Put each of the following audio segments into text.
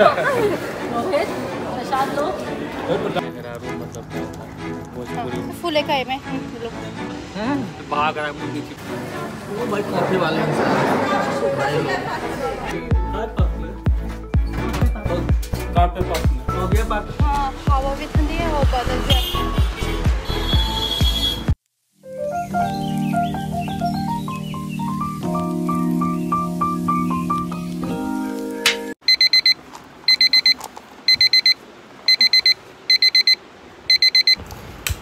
रोहित प्रशांत लोग मतलब फूले का में भाग रहा है वो भाई वाले में हो गया बात हाँ। हवा भी ठंडी है और बादल भी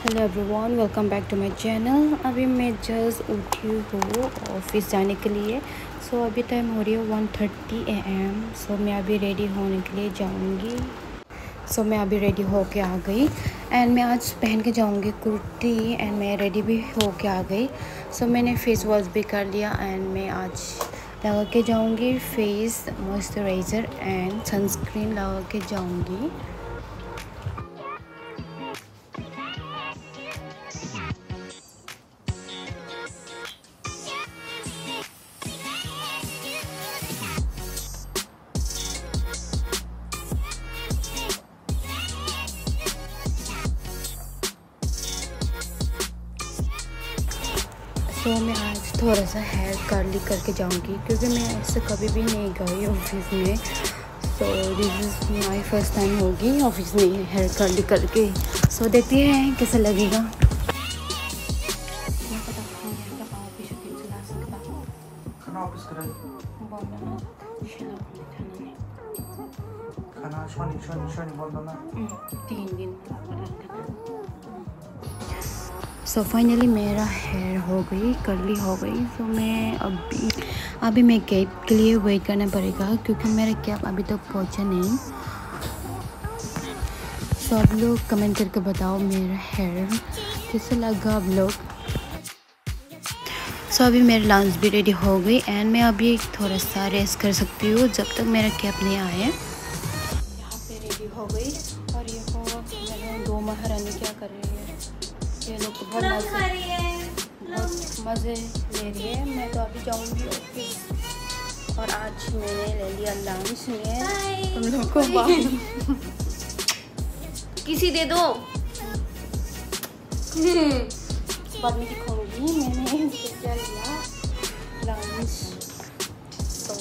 hello everyone welcome back to my channel अभी मैं जस्ट उठी हूँ ऑफ़िस जाने के लिए। सो so, अभी टाइम हो रही है one thirty A M so मैं अभी रेडी होने के लिए जाऊँगी। सो so, मैं अभी रेडी हो के आ गई। एंड मैं आज पहन के जाऊँगी कुर्ती एंड मैं रेडी भी हो के आ गई। सो so, मैंने फेस वॉश भी कर लिया एंड मैं आज लगा के जाऊँगी फेस मॉइस्चराइज़र एंड सनस्क्रीन लगा के जाऊँगी। आज थोड़ा सा हेयर कर्ली करके जाऊँगी क्योंकि मैं ऐसे कभी भी नहीं गई ऑफ़िस में। So this is my first time होगी ऑफ़िस में हेयर कर्ली करके। सो so, देखते हैं कैसा लगेगा। खाना ऑफ़िस खाना शनि शनि शनि बंद ना। तीन दिन सो फाइनली मेरा हेयर हो गई कर्ली हो गई। सो मैं अभी अभी मैं कैब के लिए वेट करना पड़ेगा क्योंकि मेरा कैब अभी तक तो पहुँचा नहीं। सो so, आप लोग कमेंट करके बताओ मेरा हेयर कैसा लगा आप लोग? सो अभी मेरा लंच भी रेडी हो गई एंड मैं अभी थोड़ा सा रेस्ट कर सकती हूँ जब तक मेरा कैब नहीं आए बहुत मज़े मज़े ले रही है। मैं तो अभी जाऊँगी। ऑफ़िस और आज मैंने ले लिया लंच में। तुम लोग को किसी दे दो। बाद में दिखाऊँगी। मैंने क्या लिया? लंच तो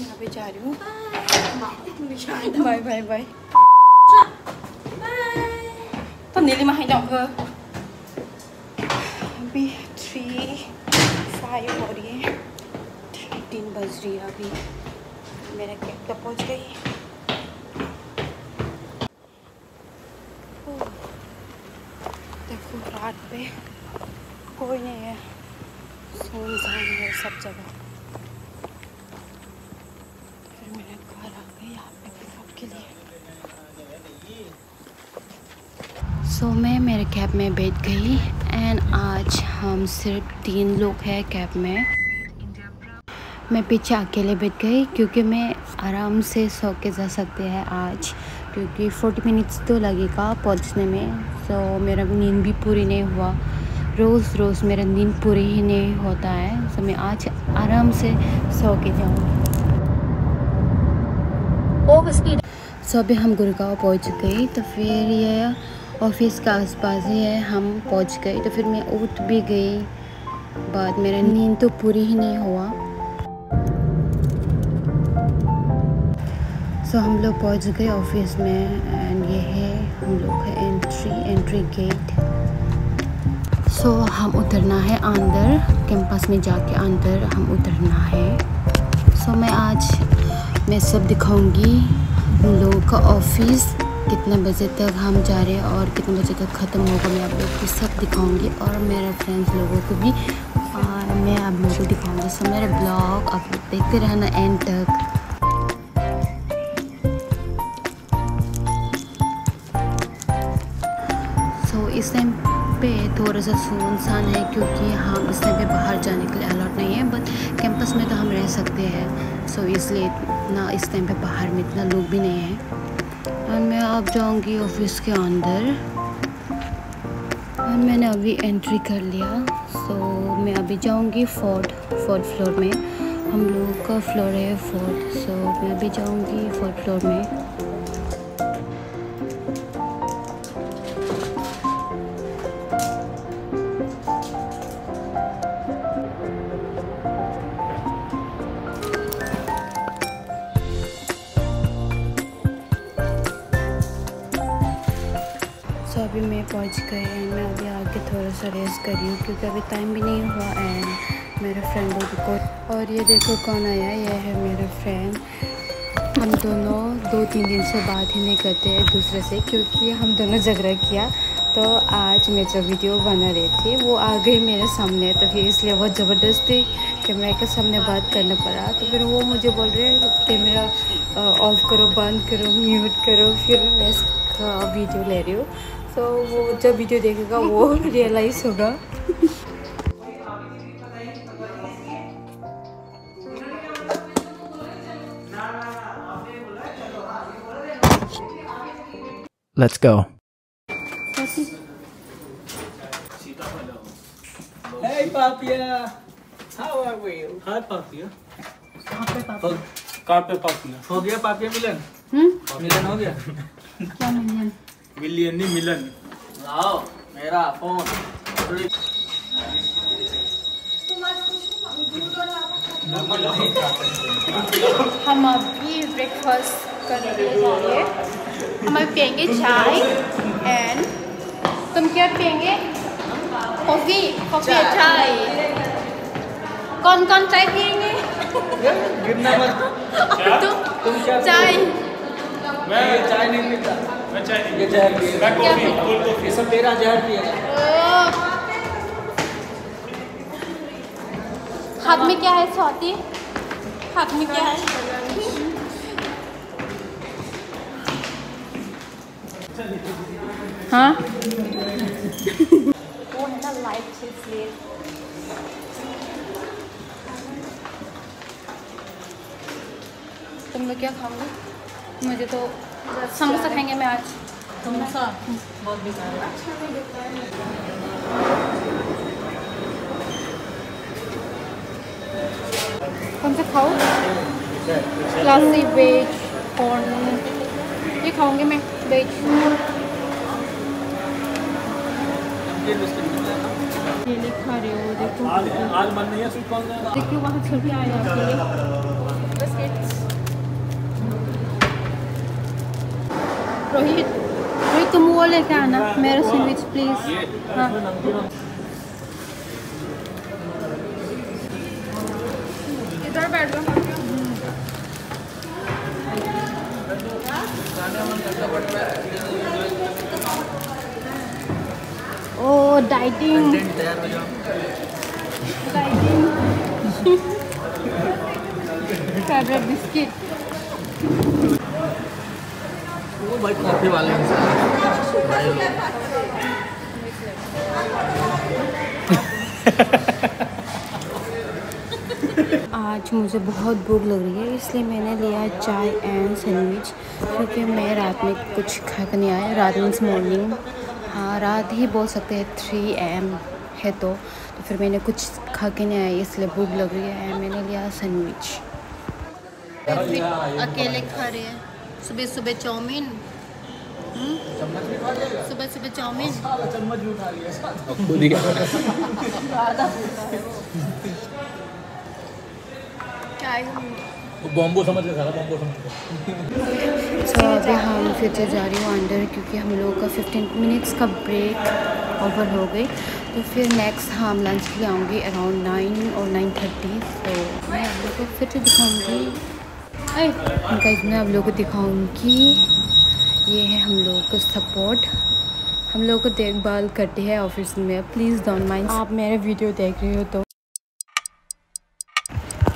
यहाँ पे जा रही हूँ। Bye bye bye Nilima hilang ke? अभी थ्री फाइव हो रही है तीन बज रही है अभी मेरा कैब तो पहुँच गई देखो रात पे कोई नहीं है सुनसान है सब जगह सो so, मैं मेरे कैब में बैठ गई एंड आज हम सिर्फ़ तीन लोग हैं कैब में। मैं पीछे अकेले बैठ गई क्योंकि मैं आराम से सो के जा सकते हैं आज क्योंकि 40 मिनट्स तो लगेगा पहुँचने में सो so, मेरा नींद भी पूरी नहीं हुआ। रोज़ रोज़ मेरा नींद पूरी ही नहीं होता है सो so, मैं आज आराम से सो के जाऊँगी। सो अभी हम गुड़गांव पहुँच गई तो फिर ये ऑफ़िस का आसपास ही है हम पहुँच गए तो फिर मैं उठ भी गई। बाद मेरा नींद तो पूरी ही नहीं हुआ। सो so, हम लोग पहुँच गए ऑफ़िस में एंड ये है हम लोग का entry entry gate so so, हम उतरना है अंदर कैंपस में जाके अंदर हम उतरना है। सो so, मैं आज मैं सब दिखाऊँगी हम लोगों का ऑफ़िस कितने बजे तक हम जा रहे हैं और कितने बजे तक ख़त्म होगा मैं आप लोग को सब दिखाऊँगी और मेरे फ्रेंड्स लोगों को भी। आ, मैं आप लोगों को दिखाऊँगी। सो मेरे ब्लॉग आप लोग देखते रहना एंड तक। सो इस टाइम पे थोड़ा सा सुनसान है क्योंकि हम इस टाइम पे बाहर जाने के लिए अलॉट नहीं है बट कैंपस में तो हम रह सकते हैं। सो इसलिए इतना इस टाइम पे बाहर में इतना लोग भी नहीं है। और मैं अब जाऊँगी ऑफ़िस के अंदर। और मैंने अभी एंट्री कर लिया। सो मैं अभी जाऊँगी फोर्थ फोर्थ फ्लोर में। हम लोगों का फ्लोर है फोर्थ सो मैं अभी जाऊँगी फोर्थ फ्लोर में। अभी मैं पहुँच गई एंड मैं अभी आके थोड़ा सा रेस्ट कर रही हूँ, क्योंकि अभी टाइम भी नहीं हुआ एंड मेरा फ्रेंड लोग को। और ये देखो कौन आया, ये है मेरा फ्रेंड हम दोनों दो तीन दिन से बात ही नहीं करते एक दूसरे से, क्योंकि हम दोनों झगड़ा किया। तो आज मैं जो वीडियो बना रही थी, वो आ गई मेरे सामने। तो फिर इसलिए बहुत ज़बरदस्ती कैमरे के सामने बात करना पड़ा। तो फिर वो मुझे बोल रहे कैमरा ऑफ़ करो, बंद करो म्यूट करो, फिर मैं वीडियो ले रही हूँ तो वो जब वीडियो देखेगा वो रियलाइज़ होगा Let's go. Hey, Papia. How are you? Hi, Papia. हो, कहाँ पे पापिया हो गया पापिया मिलन मिलन हो गया? क्या मिलियन मिलियन नहीं मिलन। लाओ मेरा फ़ोन। हम अभी ब्रेकफास्ट करने के लिए जा रहे हैं हम अभी पियेंगे चाय एंड तुम क्या पियेंगे? कॉफ़ी कॉफ़ी चाय। कौन कौन चाय पियेंगे? गिरना मत। तुम तुम चाय। मैं चाय नहीं पीता। मैं चाय नहीं ये जहर मैं कॉफ़ी कोल्ड कॉफ़ी। ये सब तेरा जहर पिएगा ओ, हाथ में क्या है स्वाति? हाथ में क्या है? हाँ? वो है ना लाइट से इसलिए। तुम लोग क्या खाओगे? मुझे तो समोसा खाएँगे मैं आज। समोसा? बहुत बेकार कौन सा खाओ क्लासी वेज कॉर्न ये खाऊँगी मैं वेज ये लिखा रहे हो देखो। आज मन नहीं है देखिए वहाँ के आया रोहित रोहित तुम वो लेके आना मेरा सैंडविच प्लीज हाँ इधर बैठ जाओ ओ डाइटिंग कंटेंट तैयार हो जाओ डाइटिंग फेवरेट बिस्किट वो भाई कॉफ़ी वाले भाई आज मुझे बहुत भूख लग रही है इसलिए मैंने लिया चाय एंड सैंडविच क्योंकि मैं रात में कुछ खा कर नहीं आया रात मीन्स मॉर्निंग हाँ रात ही बोल सकते हैं थ्री एम है तो। तो फिर मैंने कुछ खा के नहीं आया इसलिए भूख लग रही है मैंने लिया सैंडविच अकेले खा रहे हैं। सुबह सुबह चाउमीन सुबह सुबह चाउमीन। चम्मच भी उठा लिया खुद ही क्या बॉम्बो समझ के सारा बॉम्बो समझ के सो अभी हम फिर से जा रही हूँ अंडर क्योंकि हम लोग का 15 मिनट्स का ब्रेक ओवर हो गई। तो फिर नेक्स्ट हम लंच के लिए आऊँगी अराउंड नाइन और नाइन थर्टी तो मैं आप लोग को फिर से दिखाऊँगी। गाइस मैं आप लोग को दिखाऊँगी। ये है हम लोगों का सपोर्ट हम लोग को देखभाल करते हैं ऑफ़िस में। प्लीज़ डोंट माइंड आप मेरे वीडियो देख रहे हो तो।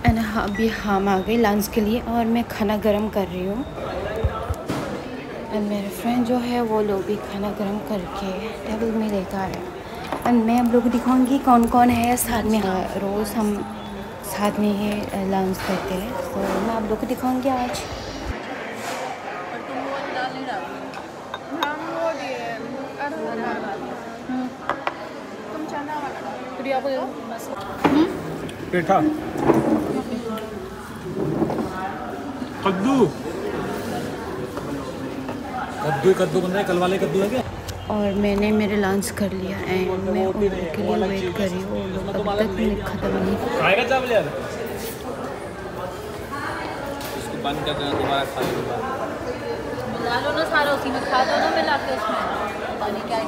एंड अभी हम आ गए लंच के लिए और मैं खाना गर्म कर रही हूँ। एंड मेरे फ्रेंड जो है वो लोग भी खाना गर्म करके टेबल में लेकर आए एंड मैं आप लोग को दिखाऊँगी कौन कौन है साथ में। हाँ, रोज़ हम साथ में ही लंच करते हैं। तो मैं आप लोग को दिखाऊँगी आज। पेठा। कद्दू। कद्दू कद्दू बन रहा है कल वाले कद्दू है क्या? और मैंने मेरे लंच कर लिया एंड मैं उन लोग के लिए वेट कर रही हूँ। वो लोग अभी तक नहीं ख़त्म नहीं खाएगा चावल यार? इसको बंद कर देना दोबारा खा लेगा डालो ना सारा उसी में खा दो ना मिला के उसमें। पानी क्या है।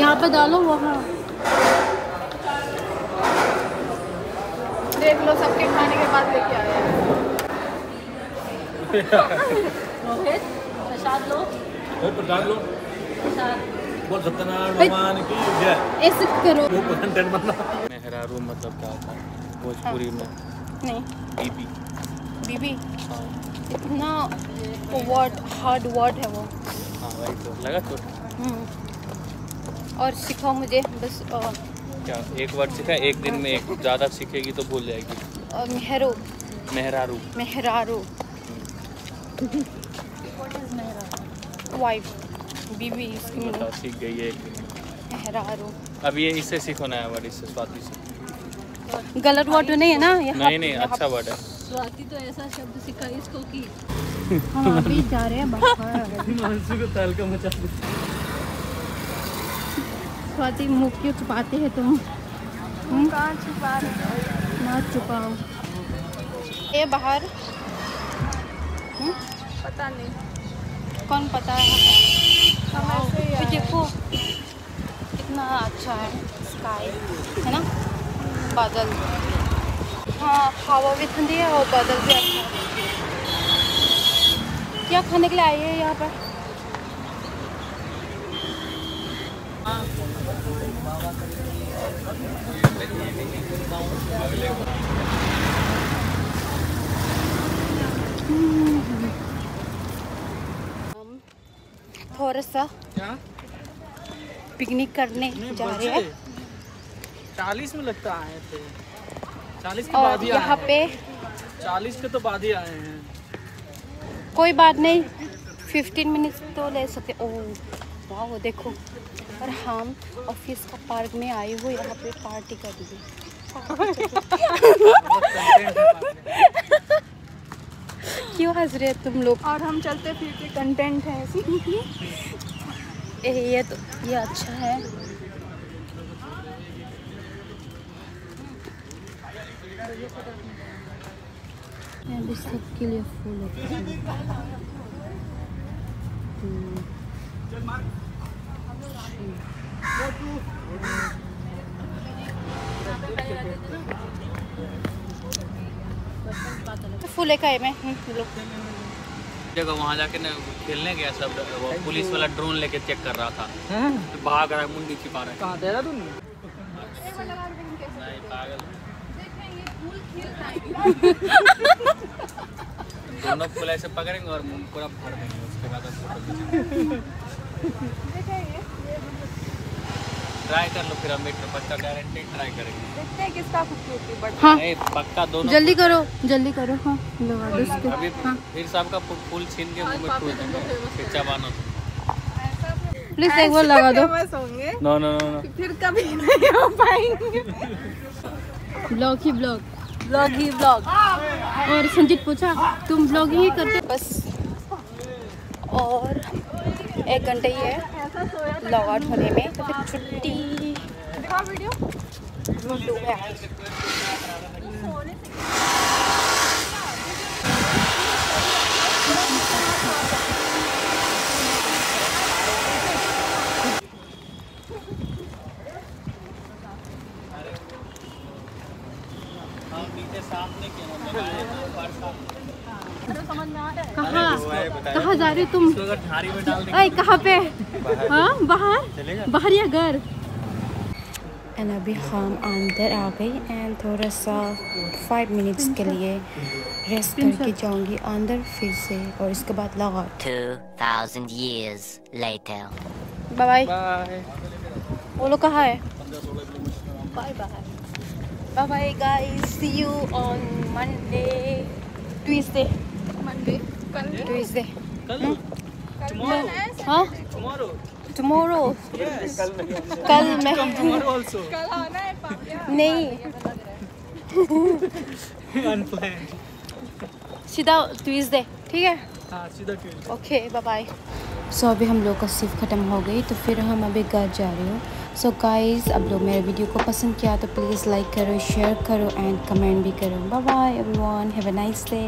यहाँ पे डालो वहाँ। देख लो सबके खाने के बाद लेके आए रोहित प्रसाद लो। और प्रसाद लो। प्रसाद। बोल सत्यनारायण भगवान की जय। ऐसे करो। वो कंटेंट बनना मेहरारू मतलब क्या होता है? भोजपुरी में। नहीं। बीबी बीबी हाँ। इतना वर्ड हार्ड वर्ड है वो। हाँ वही तो। लगा चोट हम्म। और सिखाओ मुझे बस क्या एक वर्ड सीखा एक दिन में एक ज़्यादा सीखेगी तो भूल जाएगी। मेहरो। मेहरारू। मेहरारू। वाइफ इसकी बताओ सीख गई है एक दिन मेहरारू। अब ये इससे सीखो नया वर्ड इससे स्वाति से। गलत वर्ड तो नहीं है ना? यहाँ नहीं नहीं अच्छा वर्ड है। स्वाति तो ऐसा शब्द सिखा इसको कि हम अभी जा रहे हैं बाहर मानसू को तहलका मचा स्वाति मुँह क्यों छुपाते हैं तुम? कहाँ छुपा रहे ना छुपाओ। ये बाहर। पता नहीं। कौन पता? है तो देखो। कितना अच्छा है स्काई है ना? बादल। हाँ हवा भी ठंडी है और बादल भी अच्छा है। क्या खाने के लिए आए हैं यहाँ पर? थोड़ा सा पिकनिक करने जा रहे हैं। चालीस में लगता आए थे। चालीस के बाद यहाँ पे चालीस के तो बाद ही आए हैं। कोई बात नहीं फिफ्टीन मिनट्स तो ले सकते। ओ वाह देखो। और हम ऑफ़िस का पार्क में आए हुए यहाँ पे पार्टी कर दी। क्यों हंस रहे तुम लोग? और हम चलते फिरते कंटेंट है ऐसी। ये तो ये अच्छा है। मैं भी सबके लिए फूल। फूल लेकर आए मैं हम्म, जगह वहाँ जाके ना खेलने गया सब वो पुलिस वाला ड्रोन लेके चेक कर रहा था। तो भाग रहा है मुंडी छिपा रहा है। कहाँ देहरादून में? नहीं दोनों फूल ऐसे पकड़ेंगे और मुँह पूरा भर देंगे उसके बाद ट्राई कर लो फिर हम एक पक्का गारंटी ट्राई करेंगे। देखते हैं किसका खूबसूरती बढ़ हाँ। नहीं पक्का दोनों जल्दी करो जल्दी करो हाँ लगा दो इसको अभी हाँ। फिर सबका फू- फूल छीन के मुँह में ठूस देंगे। फिर चबाना प्लीज़ एक बार लगा दो। नो नो नो नो फिर कभी नहीं हो पाएँगे। ब्लॉग ही ब्लॉग ब्लॉग ही ब्लॉग। और संजीत पूछा तुम ब्लॉग ही करते बस। और एक घंटे ही है लॉग आउट होने में तो फिर छुट्टी। वीडियो है आज कहाँ रहे तुम अगर थारी में डाल अरे कहाँ पे? हाँ बाहर? बाहर या घर? एंड अभी हम अंदर आ गई एंड थोड़ा सा फाइव मिनट्स के लिए रेस्ट करके जाऊँगी अंदर फिर से और इसके बाद log out 2,000 years later. Bye bye bye वो लोग कहाँ है? Bye bye bye bye guys see you on Monday Tuesday Monday कल। ट्यूसडे कल? टुमारो हाँ? टुमारो टुमारो कल मैं टुमारो आल्सो कल आना है पापिया नहीं। अनप्लान्ड सीधा ट्यूजडे ठीक है? हाँ सीधा ओके बाय बाय सो अभी हम लोग का सिर्फ़ ख़त्म हो गई तो फिर हम अभी घर जा रहे हो। सो गाइस अब लोग मेरे वीडियो को पसंद किया तो प्लीज़ लाइक करो शेयर करो एंड कमेंट भी करो। Bye bye everyone have a nice day